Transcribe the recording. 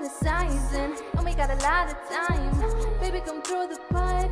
fantasizing, and we got a lot of time. Baby, come through the pipe.